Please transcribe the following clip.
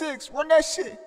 six. Run that shit.